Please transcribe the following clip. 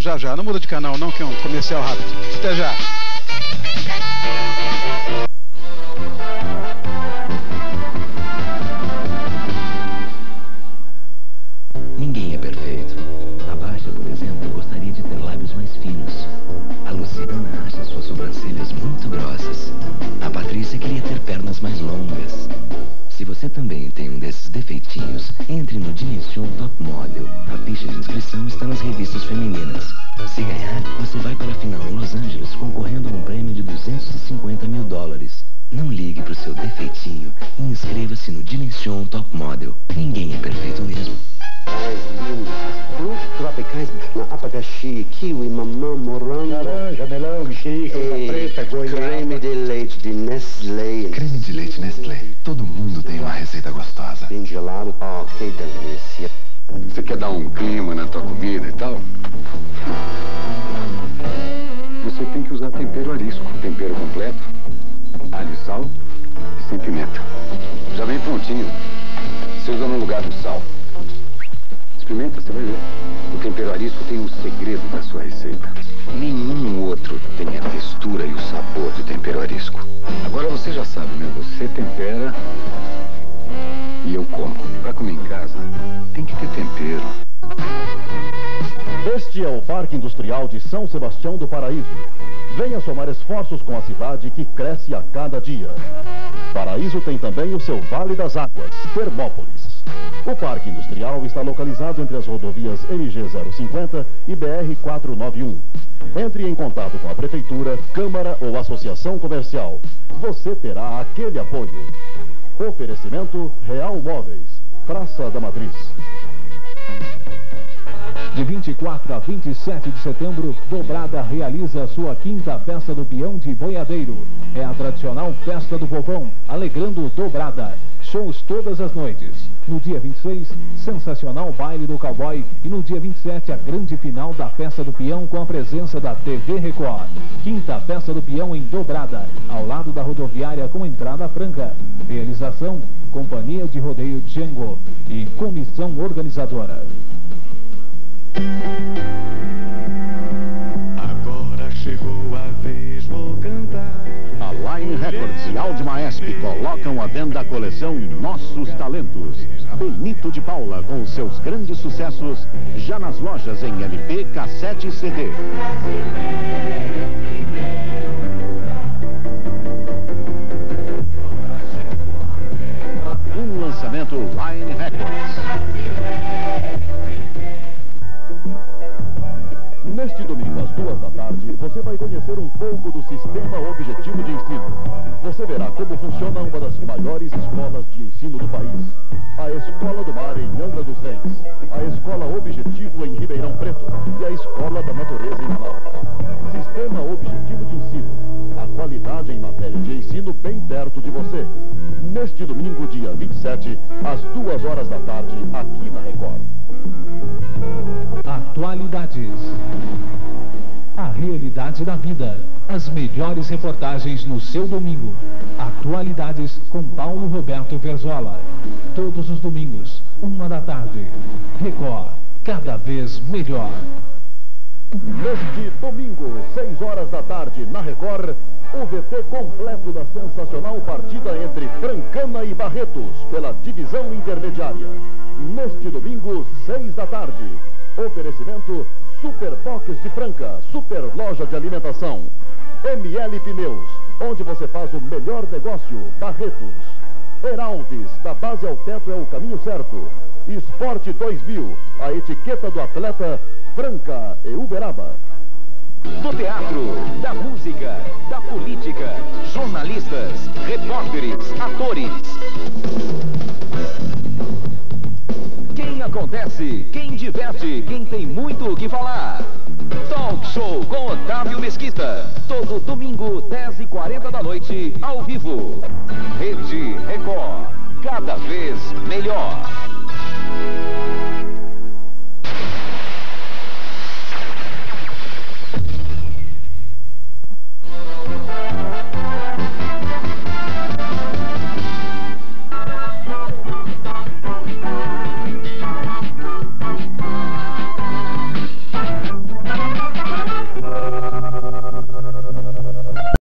volto já já. Não muda de canal não, que é um comercial rápido. Até já. Ninguém é perfeito. A Baixa, por exemplo, gostaria de ter lábios mais finos. A Luciana acha suas sobrancelhas muito grossas. A Patrícia queria ter pernas mais longas. Se você também tem um desses defeitinhos, entre no Dimension Top Model. A ficha de inscrição está nas revistas femininas. Se ganhar, você vai para a final em Los Angeles concorrendo a um prêmio de 250 mil dólares. Não ligue para o seu defeitinho e inscreva-se no Dimension Top Model. Ninguém é perfeito mesmo. Frutos tropicais, abacaxi, kiwi, mamão, morango. Laranja, melão, e preta, goiaba. creme de leite de Nestlé. Creme de leite Nestlé. Todo mundo tem uma receita gostosa. Bem gelado. Oh, que delícia. Você quer dar um clima na tua comida e tal? Você tem que usar tempero arisco, tempero completo, alho e sal e sem pimenta. Já vem prontinho. Você usa no lugar do sal. Experimenta, você vai ver. O tempero arisco tem um segredo da sua receita. Nenhum outro tem a textura e o sabor do tempero arisco. Agora você já sabe, né? Você tempera e eu como. Pra comer em casa, tem que ter tempero. Este é o Parque Industrial de São Sebastião do Paraíso. Venha somar esforços com a cidade que cresce a cada dia. Paraíso tem também o seu Vale das Águas, Termópolis. O Parque Industrial está localizado entre as rodovias MG 050 e BR 491. Entre em contato com a Prefeitura, Câmara ou Associação Comercial. Você terá aquele apoio. Oferecimento Real Móveis, Praça da Matriz. De 24 a 27 de setembro, Dobrada realiza sua quinta festa do peão de boiadeiro. É a tradicional festa do povão, alegrando Dobrada. Shows todas as noites. No dia 26, sensacional baile do cowboy. E no dia 27, a grande final da festa do peão com a presença da TV Record. Quinta festa do peão em Dobrada, ao lado da rodoviária com entrada franca. Realização, Companhia de Rodeio Django e Comissão Organizadora. Agora chegou a vez, vou cantar. Records e Audi Maesp colocam à venda a coleção Nossos Talentos. Benito de Paula com seus grandes sucessos já nas lojas em LP, cassete e CD. Domingo, às duas da tarde, você vai conhecer um pouco do Sistema Objetivo de Ensino. Você verá como funciona uma das maiores escolas de ensino do país. A Escola do Mar em Angra dos Reis, a Escola Objetivo em Ribeirão Preto e a Escola da Natureza em Manaus. Sistema Objetivo de Ensino. A qualidade em matéria de ensino bem perto de você. Neste domingo, dia 27, às duas horas da tarde, aqui na Record. Atualidades. A realidade da vida. As melhores reportagens no seu domingo. Atualidades com Paulo Roberto Verzola. Todos os domingos, uma da tarde. Record, cada vez melhor. Neste domingo, 6 horas da tarde, na Record, o VT completo da sensacional partida entre Francana e Barretos, pela divisão intermediária. Neste domingo, 6 da tarde, oferecimento Super Box de Franca, super loja de alimentação. ML Pneus, onde você faz o melhor negócio, Barretos. Heraldes, da base ao teto é o caminho certo. Esporte 2000, a etiqueta do atleta, Franca e Uberaba. Do teatro, da música, da política, jornalistas, repórteres, atores. Quem acontece, quem diverte, quem tem muito o que falar. Talk Show com Otávio Mesquita. Todo domingo, 10h40 da noite, ao vivo. Rede Record. Cada vez melhor.